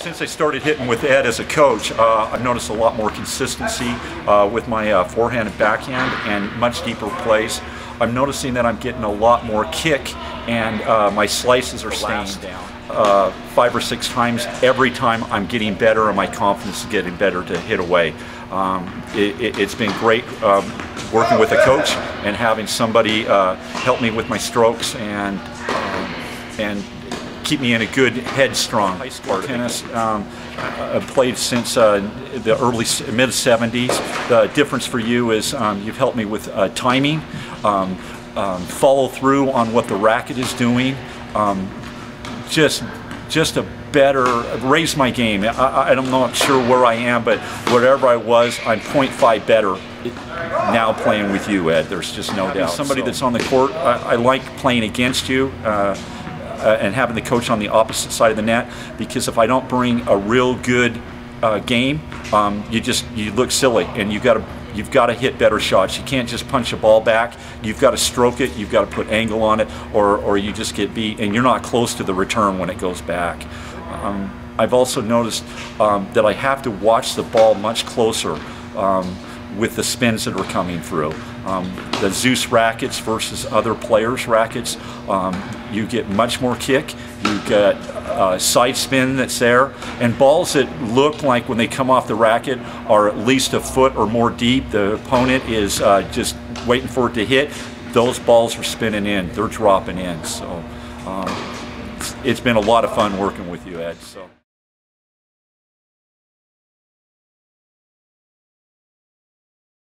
Since I started hitting with Ed as a coach, uh, I've noticed a lot more consistency uh, with my uh, forehand and backhand and much deeper plays. I'm noticing that I'm getting a lot more kick and uh, my slices are staying down. Uh, five or six times every time I'm getting better and my confidence is getting better to hit away. Um, it, has it, been great um, working with a coach and having somebody uh, help me with my strokes and um, and keep me in a good headstrong. High school tennis, um, I've played since uh, the early mid 70s. The difference for you is um, you've helped me with uh, timing, um, um, follow through on what the racket is doing, um, just just a better raise my game. I, I'm not sure where I am, but whatever I was, I'm 0.5 better now playing with you, Ed. There's just no doubt. Somebody so. that's on the court, I, I like playing against you. Uh, uh, and having the coach on the opposite side of the net because if I don't bring a real good uh, game, um, you just you look silly and you've got to you've got to hit better shots. You can't just punch a ball back. You've got to stroke it. You've got to put angle on it, or or you just get beat, and you're not close to the return when it goes back. Um, I've also noticed um, that I have to watch the ball much closer um, with the spins that are coming through. Um, the ZÜS rackets versus other players' rackets, um, you get much more kick. You get uh, side spin that's there, and balls that look like when they come off the racket are at least a foot or more deep. The opponent is uh, just waiting for it to hit. Those balls are spinning in. They're dropping in. So um, it's, it's been a lot of fun working with you, Ed. So.